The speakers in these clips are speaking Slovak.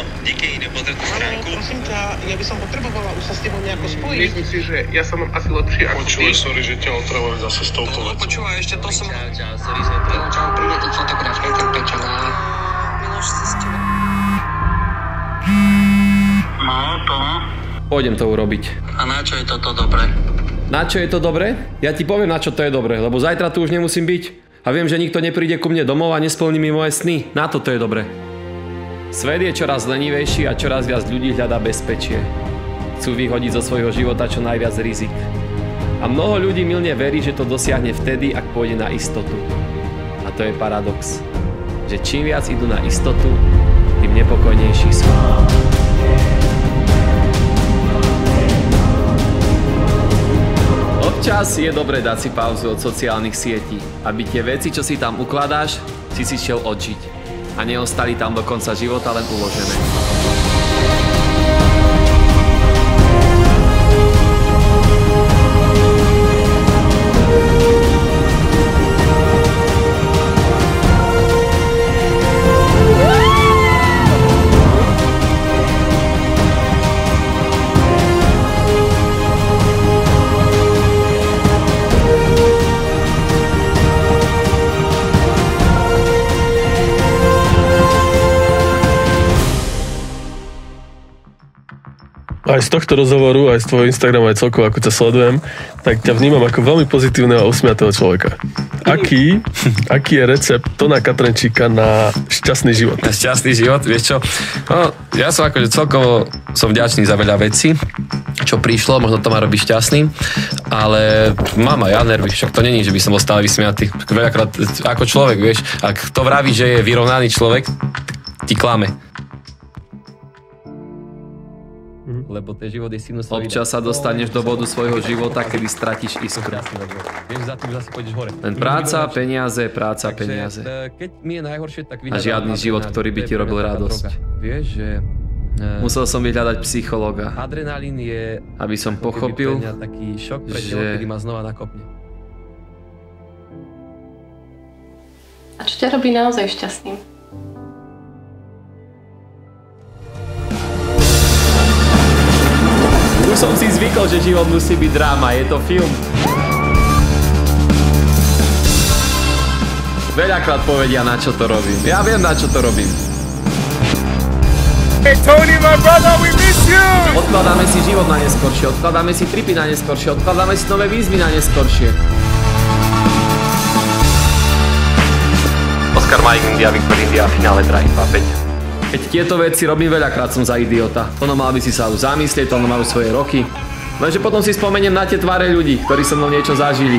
Áno, díky, nepozrieť tú Ale stránku. prosím ťa, ja by som potrebovala už sa s tebou nejako spojiť. Myslím si, že ja som asi lepší ako ty. Počuj, sorry, že ťa otravujem zase s touto vecou. Počúvaj, ešte to som... Čau, čau, sorry, že to... Čau, príde ti fotografiť, ten pečená. Miloš zistil. No, to. Pôjdem to urobiť. A na čo je toto dobré? Na čo je to dobré? Ja ti poviem, na čo to je dobré, lebo zajtra tu už nemusím byť. A viem, že nikto nepríde ku mne domov a nesplní mi moje sny. Na to to je dobré. Svet je čoraz lenivejší a čoraz viac ľudí hľadá bezpečie. Chcú vyhodiť zo svojho života čo najviac rizik. A mnoho ľudí milne verí, že to dosiahne vtedy, ak pôjde na istotu. A to je paradox. Že čím viac idú na istotu, tým nepokojnejší sú. Občas je dobré dať si pauzu od sociálnych sietí, aby tie veci, čo si tam ukladáš, si si šiel odžiť. A neostali tam do konca života len uložené. Aj z tohto rozhovoru, aj z tvojho Instagramu, aj celkovo, ako ťa sledujem, tak ťa vnímam ako veľmi pozitívneho a usmiatého človeka. Aký, aký je recept Tona Katrenčíka na šťastný život? Na šťastný život, vieš čo? No, ja som akože celkovo som vďačný za veľa vecí, čo prišlo, možno to ma robí šťastný, ale mám ja nervy, však to není, že by som bol stále vysmiatý. Veľakrát ako človek, vieš, ak to vraví, že je vyrovnaný človek, ti klame. Lebo ten život je sinusoidný. Občas sa dostaneš do bodu svojho života, kedy stratíš iskru. Vieš, za tým zase pôjdeš hore. Len práca, peniaze, práca, peniaze. e, keď mi je najhoršie, tak A žiadny život, ktorý by ti robil radosť. Vieš, že e, Musel som vyhľadať psychologa, adrenalín je aby som pochopil, taký šok pre že- kedy ma znova nakopne. A čo ťa robí naozaj šťastným? Som si zvykol, že život musí byť dráma, je to film. Veľakrát povedia, na čo to robím. Ja viem, na čo to robím. Hey Tony, my brother, we miss you! Odkladáme si život na neskoršie, odkladáme si tripy na neskoršie, odkladáme si nové výzvy na neskoršie. Oscar Mike India, Victor India, finále Drive 2-5. Keď tieto veci robím veľakrát som za idiota. Ono mal by si sa už zamyslieť, ono majú svoje roky. Lenže potom si spomeniem na tie tváre ľudí, ktorí so mnou niečo zažili.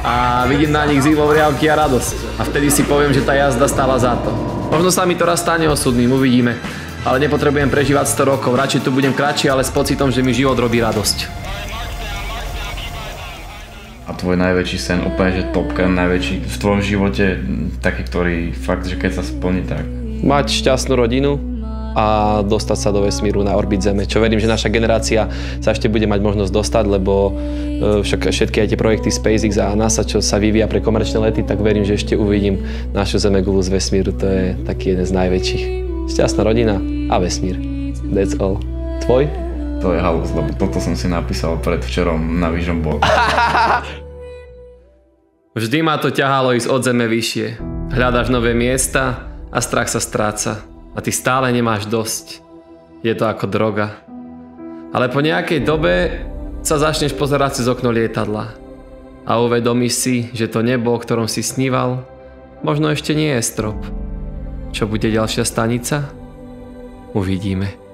A vidím na nich zimov riavky a radosť. A vtedy si poviem, že tá jazda stála za to. Možno sa mi to raz stane osudným, uvidíme. Ale nepotrebujem prežívať 100 rokov, radšej tu budem kratší, ale s pocitom, že mi život robí radosť. A tvoj najväčší sen, úplne že topka, najväčší v tvojom živote, taký, ktorý fakt, že keď sa splní, tak Mať šťastnú rodinu a dostať sa do vesmíru na orbit Zeme, čo verím, že naša generácia sa ešte bude mať možnosť dostať, lebo e, však všetky aj tie projekty SpaceX a NASA, čo sa vyvíja pre komerčné lety, tak verím, že ešte uvidím našu Zemegulu z vesmíru. To je taký jeden z najväčších. Šťastná rodina a vesmír. That's all. Tvoj? to je halus, lebo toto som si napísal predvčerom na Vision Board. Vždy ma to ťahalo ísť od zeme vyššie. Hľadaš nové miesta a strach sa stráca. A ty stále nemáš dosť. Je to ako droga. Ale po nejakej dobe sa začneš pozerať cez okno lietadla. A uvedomíš si, že to nebo, o ktorom si sníval, možno ešte nie je strop. Čo bude ďalšia stanica? Uvidíme.